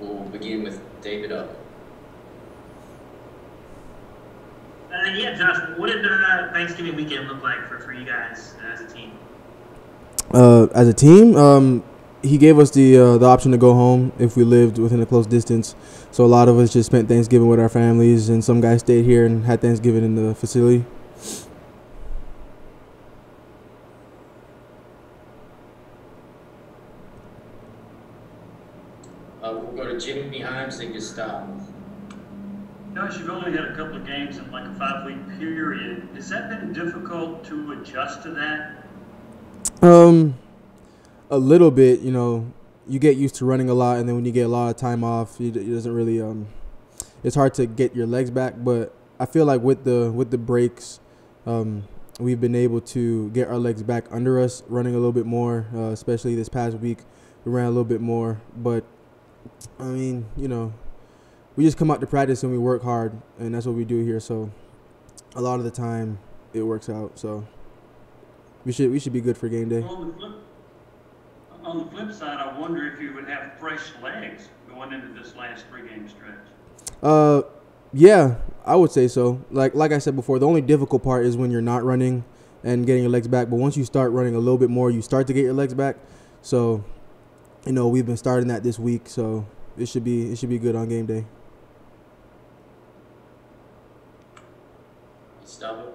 We'll begin with David Ubben. Uh, yeah, Josh, what did uh, Thanksgiving weekend look like for, for you guys uh, as a team? Uh, as a team, um, he gave us the uh, the option to go home if we lived within a close distance. So a lot of us just spent Thanksgiving with our families, and some guys stayed here and had Thanksgiving in the facility. Uh, we'll go to Jimmy Hyams and Josh, you've only had a couple of games in like a five-week period. Has that been difficult to adjust to that? Um, a little bit. You know, you get used to running a lot, and then when you get a lot of time off, it doesn't really um, it's hard to get your legs back. But I feel like with the with the breaks, um, we've been able to get our legs back under us, running a little bit more. Uh, especially this past week, we ran a little bit more. But I mean, you know, we just come out to practice and we work hard, and that's what we do here. So a lot of the time, it works out. So we should we should be good for game day. On the flip, on the flip side, I wonder if you would have fresh legs going into this last three-game stretch. Uh, yeah, I would say so. Like like I said before, the only difficult part is when you're not running and getting your legs back. But once you start running a little bit more, you start to get your legs back. So, you know, we've been starting that this week, so it should be it should be good on game day. Gustavo.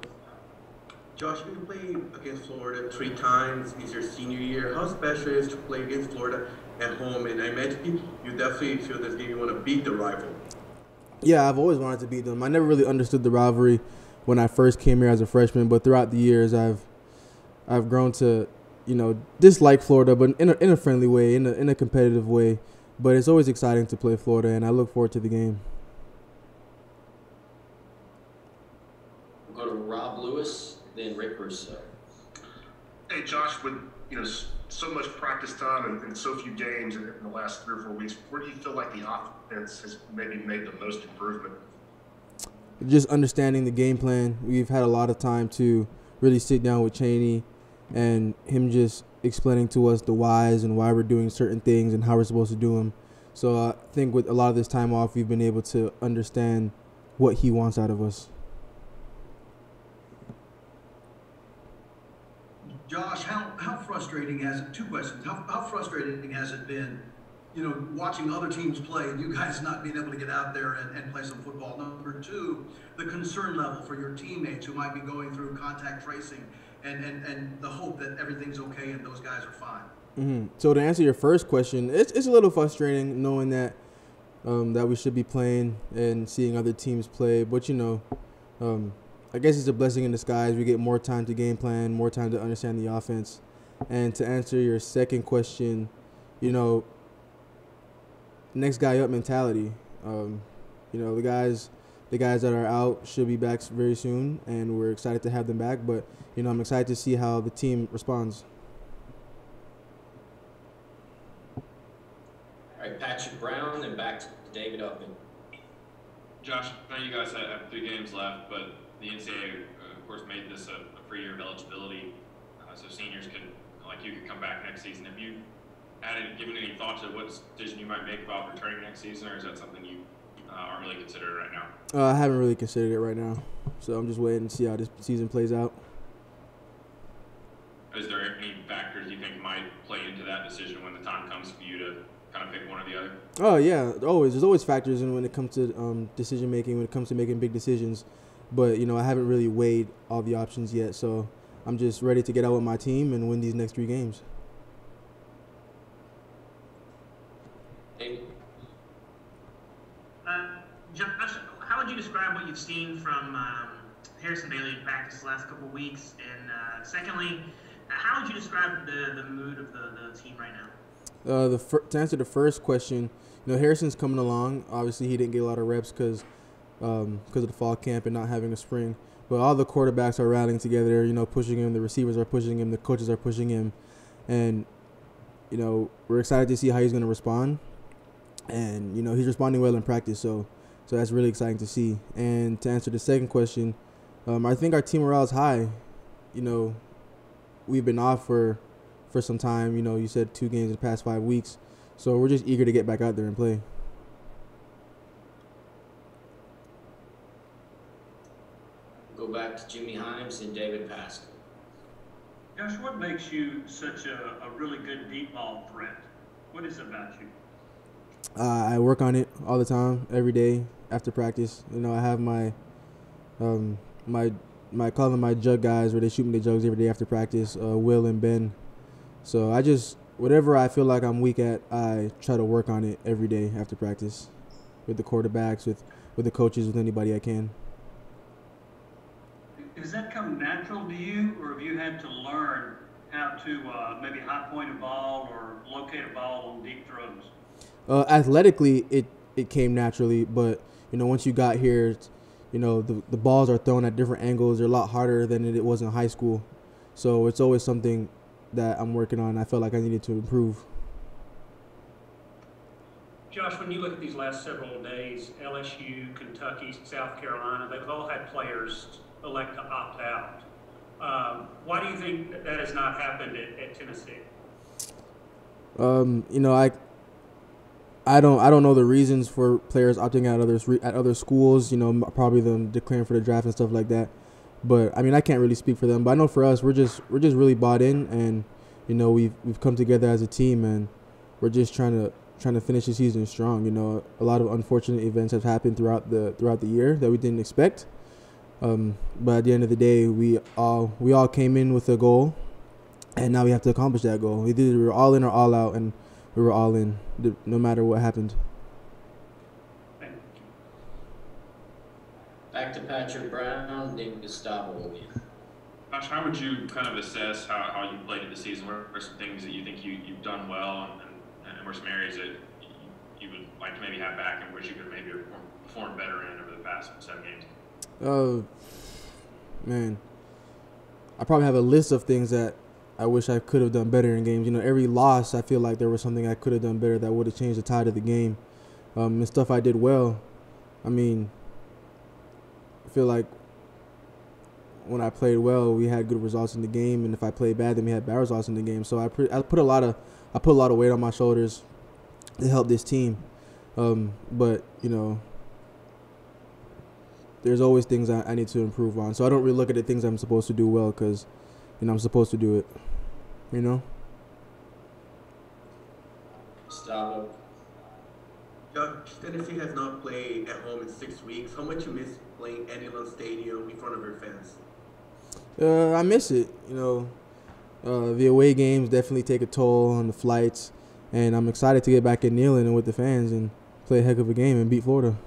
Josh, you played against Florida three times. It's your senior year. How special is to play against Florida at home? And I imagine you definitely feel this game you want to beat the rival. Yeah, I've always wanted to beat them. I never really understood the rivalry when I first came here as a freshman, but throughout the years, I've I've grown to, you know, dislike Florida, but in a, in a friendly way, in a in a competitive way. But it's always exciting to play Florida, and I look forward to the game. We'll go to Rob Lewis, then Rick Russo. Hey, Josh, with you know so much practice time and, and so few games in, in the last three or four weeks, where do you feel like the offense has maybe made the most improvement? just understanding the game plan. We've had a lot of time to really sit down with Chaney and him just explaining to us the whys and why we're doing certain things and how we're supposed to do them. So uh, I think with a lot of this time off, we've been able to understand what he wants out of us. Josh, how, how frustrating has it, two questions, how, how frustrating has it been, you know, watching other teams play and you guys not being able to get out there and, and play some football? Number two, the concern level for your teammates who might be going through contact tracing and, and, and the hope that everything's okay and those guys are fine. hmm So to answer your first question, it's, it's a little frustrating knowing that um, that we should be playing and seeing other teams play. But you know, um, I guess it's a blessing in disguise. We get more time to game plan, more time to understand the offense. And to answer your second question, you know, next guy up mentality. Um, you know, the guys, the guys that are out should be back very soon, and we're excited to have them back. But you know, I'm excited to see how the team responds. All right, Patrick Brown, then back to David Ubben. Josh, I know you guys have three games left, but the NCAA, of course, made this a, a free year of eligibility, uh, so seniors could, like you, could come back next season. Have you added, given any thought to what decision you might make about returning next season, or is that something you uh, aren't really considering right now? Uh, I haven't really considered it right now, so I'm just waiting to see how this season plays out. Is there any factors you think might play into that decision when the time comes for you to kind of pick one or the other? Oh yeah, always. There's always factors in when it comes to um, decision making, when it comes to making big decisions. But you know, I haven't really weighed all the options yet, so I'm just ready to get out with my team and win these next three games. Uh, Josh, how would you describe what you've seen from um, Harrison Bailey in practice the last couple of weeks? And uh, secondly, how would you describe the, the mood of the, the team right now? Uh, the fir- to answer the first question, you know Harrison's coming along. Obviously, he didn't get a lot of reps because um, cause of the fall camp and not having a spring. But all the quarterbacks are rallying together. You know, pushing him. The receivers are pushing him. The coaches are pushing him, and you know we're excited to see how he's going to respond. And you know he's responding well in practice, so so that's really exciting to see. And to answer the second question, um, I think our team morale is high. You know, we've been off for for some time. You know, you said two games in the past five weeks. So we're just eager to get back out there and play. Go back to Jimmy Hyams and David Pascal. Josh, what makes you such a, a really good deep ball threat? What is it about you? Uh, I work on it all the time, every day after practice. You know, I have my um, my my call them my jug guys where they shoot me the jugs every day after practice. Uh, Will and Ben, so I just whatever I feel like I'm weak at, I try to work on it every day after practice, with the quarterbacks, with with the coaches, with anybody I can. Does that come natural to you, or have you had to learn how to uh, maybe high point a ball or locate a ball on deep throws? Uh, athletically, it it came naturally, but you know once you got here, you know the the balls are thrown at different angles. They're a lot harder than it was in high school, so it's always something that I'm working on. I felt like I needed to improve. Josh, when you look at these last several days, LSU, Kentucky, South Carolina, they've all had players elect to opt out. Um, why do you think that, that has not happened at, at Tennessee? Um, you know, I I don't I don't know the reasons for players opting out others at other schools. You know, probably them declaring for the draft and stuff like that. But I mean, I can't really speak for them. But I know for us, we're just we're just really bought in, and you know, we've we've come together as a team, and we're just trying to trying to finish the season strong. You know, a lot of unfortunate events have happened throughout the throughout the year that we didn't expect. Um, but at the end of the day, we all we all came in with a goal, and now we have to accomplish that goal. Did we were all in or all out, and we were all in, no matter what happened. Back to Patrick Brown, then Gustavo again. Josh, how would you kind of assess how, how you played in the season? What are some things that you think you, you've done well, and, and, and were some areas that you, you would like to maybe have back and wish you could maybe perform better in over the past seven games? Oh, man. I probably have a list of things that I wish I could have done better in games. You know, every loss, I feel like there was something I could have done better that would have changed the tide of the game. Um, and stuff I did well. I mean, I feel like when I played well, we had good results in the game, and if I played bad, then we had bad results in the game. So I, I put a lot of I put a lot of weight on my shoulders to help this team. Um, but you know, there's always things I, I need to improve on. So I don't really look at the things I'm supposed to do well because, you know, I'm supposed to do it. You know. Gustavo. Josh, Tennessee has not played at home in six weeks. How much you miss playing at Neyland Stadium in front of your fans? Uh, I miss it. You know, uh, the away games definitely take a toll on the flights, and I'm excited to get back in Neyland and with the fans and play a heck of a game and beat Florida.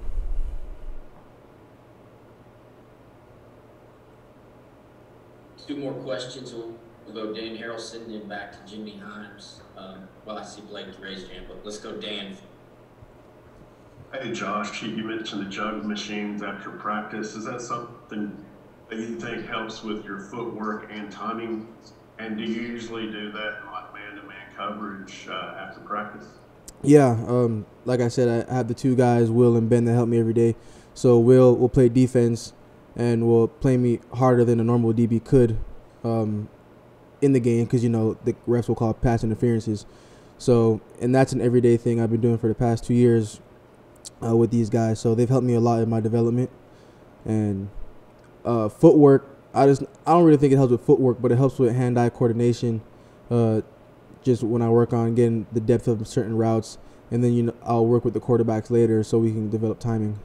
Two more questions. We'll, we'll go Dan Harrelson, then back to Jimmy Hyams. Um, well, I see Blake raised hand, but let's go Dan. Hey, Josh, you mentioned the jug machines after practice. Is that something that you think helps with your footwork and timing? And do you usually do that in like man-to-man coverage uh, after practice? Yeah, um, like I said, I have the two guys, Will and Ben, that help me every day. So Will will play defense and will play me harder than a normal DB could um, in the game because you know the refs will call pass interferences. So and that's an everyday thing I've been doing for the past two years uh, with these guys. So they've helped me a lot in my development and uh, footwork. I just I don't really think it helps with footwork, but it helps with hand-eye coordination. Uh, just when I work on getting the depth of certain routes, and then you know I'll work with the quarterbacks later so we can develop timing.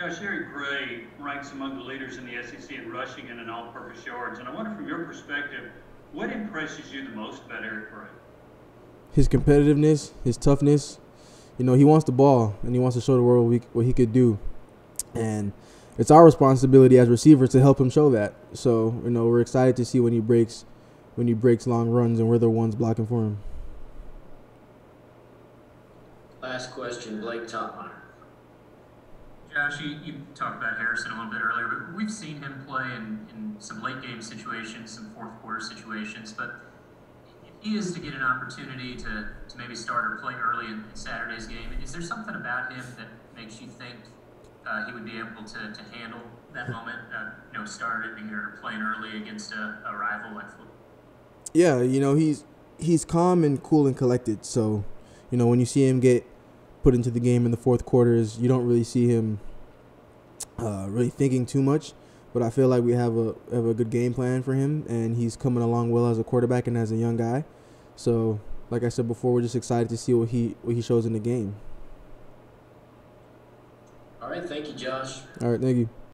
Josh, Eric Gray ranks among the leaders in the SEC in rushing and in all-purpose yards, and I wonder from your perspective, what impresses you the most about Eric Gray? His competitiveness, his toughness. You know, he wants the ball and he wants to show the world what, we, what he could do, and it's our responsibility as receivers to help him show that. So you know, we're excited to see when he breaks, when he breaks long runs, and we're the ones blocking for him. Last question, Blake Toppmeyer. Josh, you, you talked about Harrison a little bit earlier, but we've seen him play in, in some late game situations, some fourth quarter situations. But if he is to get an opportunity to, to maybe start or play early in, Saturday's game, is there something about him that makes you think uh, he would be able to, to handle that moment, uh, you know, starting or playing early against a, a rival like Florida? Yeah, you know he's he's calm and cool and collected. So, you know when you see him get put into the game in the fourth quarters, you don't really see him uh, really thinking too much. But I feel like we have a have a good game plan for him, and he's coming along well as a quarterback and as a young guy. So, like I said before, we're just excited to see what he what he shows in the game. All right, thank you, Josh. All right, thank you.